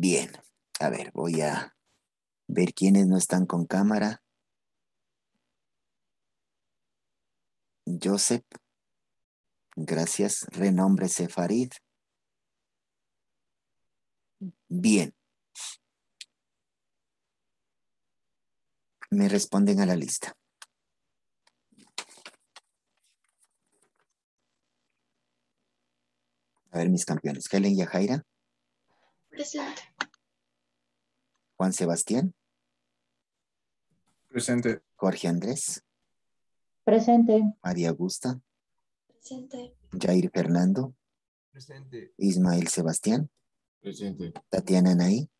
Bien, a ver, voy a ver quiénes no están con cámara. Joseph, gracias. Renombre Sefarid. Bien. Me responden a la lista. A ver, mis campeones. Helen Yajaira. Presente. Juan Sebastián. Presente. Jorge Andrés. Presente. María Augusta. Presente. Jair Fernando. Presente. Ismael Sebastián. Presente. Tatiana Anaí.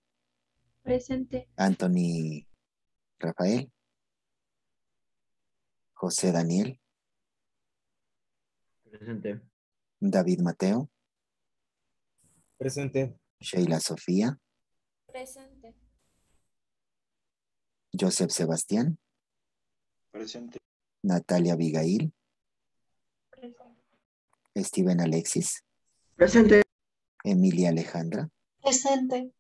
Presente. Anthony Rafael. José Daniel. Presente. David Mateo. Presente. Sheila Sofía. Presente. Joseph Sebastián. Presente. Natalia Abigail. Presente. Steven Alexis. Presente. Emilia Alejandra. Presente.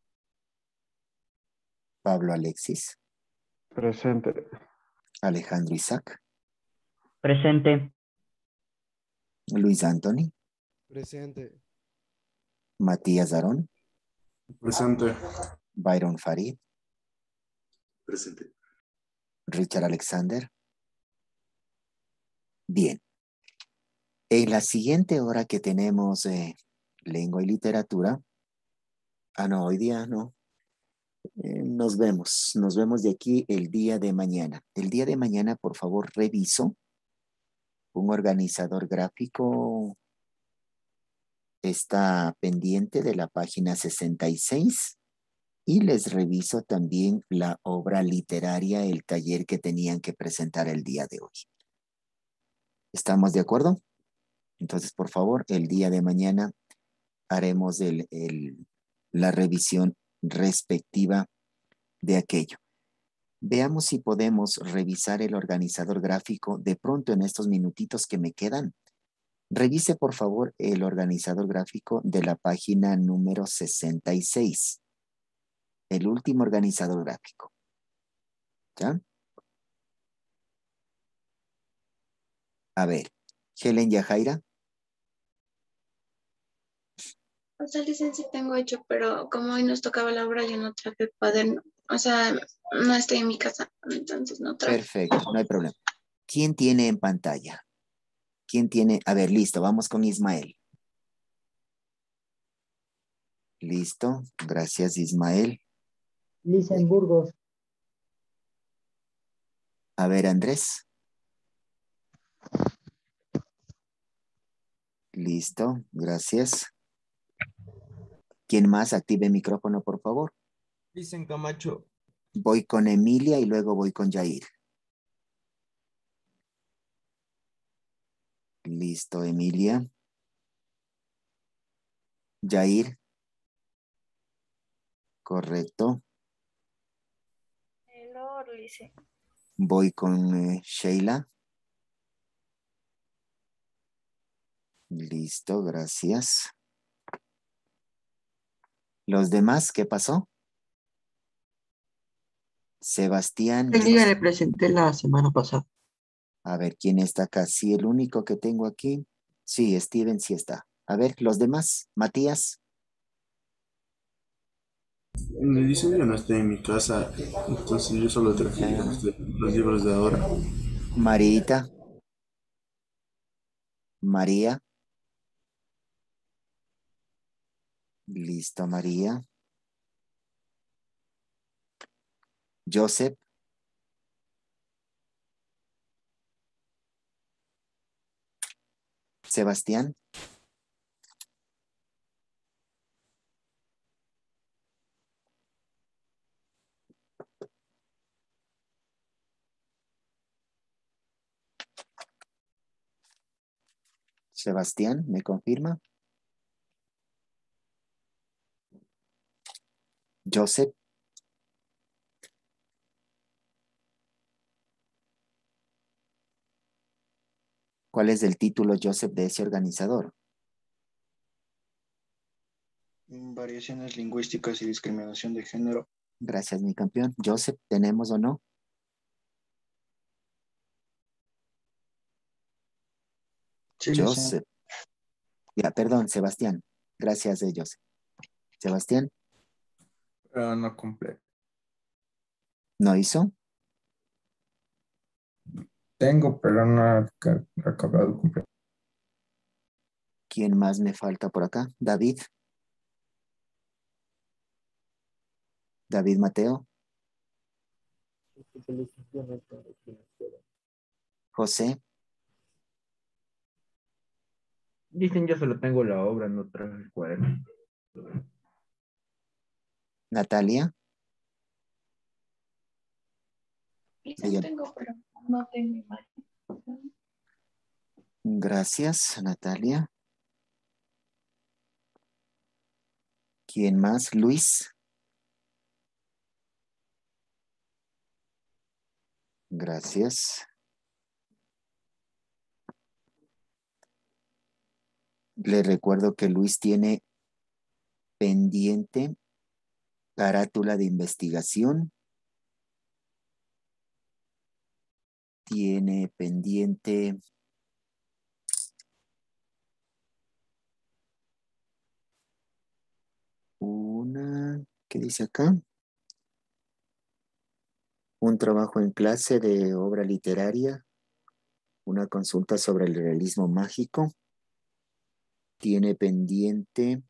Pablo Alexis. Presente. Alejandro Isaac. Presente. Luis Anthony. Presente. Matías Arón. Presente. Byron Farid. Presente. Richard Alexander. Bien. En la siguiente hora que tenemos eh, lengua y literatura, ah, no, hoy día no. Eh, nos vemos, nos vemos de aquí el día de mañana. El día de mañana, por favor, reviso. Un organizador gráfico está pendiente de la página 66 y les reviso también la obra literaria, el taller que tenían que presentar el día de hoy. ¿Estamos de acuerdo? Entonces, por favor, el día de mañana haremos el, la revisión respectiva de aquello. Veamos si podemos revisar el organizador gráfico de pronto en estos minutitos que me quedan. Revise, por favor, el organizador gráfico de la página número 66. El último organizador gráfico. ¿Ya? A ver, Helen Yajaira. O sea, licencia tengo hecho, pero como hoy nos tocaba la obra, yo no traje el cuaderno. O sea, no estoy en mi casa, entonces no traje. Perfecto, no hay problema. ¿Quién tiene en pantalla? ¿Quién tiene? A ver, listo, vamos con Ismael. Listo, gracias Ismael. Licenburgos. A ver, Andrés. Listo, gracias. ¿Quién más? Active el micrófono, por favor. Dicen Camacho. Voy con Emilia y luego voy con Jair. Listo, Emilia. Jair. Correcto. Hello, Lice. Voy con eh, Sheila. Listo, gracias. ¿Los demás qué pasó? Sebastián. El día le presenté la semana pasada. A ver, ¿quién está acá? Sí, el único que tengo aquí. Sí, Steven sí está. A ver, los demás. Matías. Me dicen que no estoy en mi casa, entonces yo solo traje los, de- los libros de ahora. Marita. María. Listo, María. Joseph. Sebastián. Sebastián, ¿me confirma? Joseph. ¿Cuál es el título, Joseph, de ese organizador? Variaciones lingüísticas y discriminación de género. Gracias, mi campeón. Joseph, ¿tenemos o no? Joseph. Ya, perdón, Sebastián. Gracias, de Joseph. Sebastián. no cumple. ¿No hizo? Tengo, pero no ha acabado de cumplir. ¿Quién más me falta por acá? David. David Mateo. José. Dicen, yo solo tengo la obra, no traje el cuaderno. Natalia. Yo tengo, pero no tengo imagen. Gracias, Natalia. ¿Quién más? Luis. Gracias. Le recuerdo que Luis tiene pendiente carátula de investigación. Tiene pendiente una, ¿qué dice acá? Un trabajo en clase de obra literaria, una consulta sobre el realismo mágico. Tiene pendiente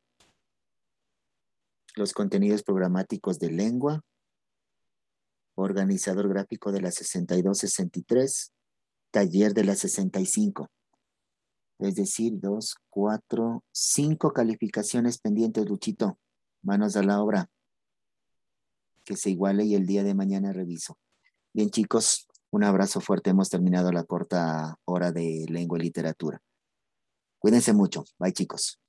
los contenidos programáticos de lengua, organizador gráfico de la 62-63, taller de la 65. Es decir, dos, cuatro, cinco calificaciones pendientes, Luchito. Manos a la obra. Que se iguale y el día de mañana reviso. Bien, chicos, un abrazo fuerte. Hemos terminado la corta hora de lengua y literatura. Cuídense mucho. Bye, chicos.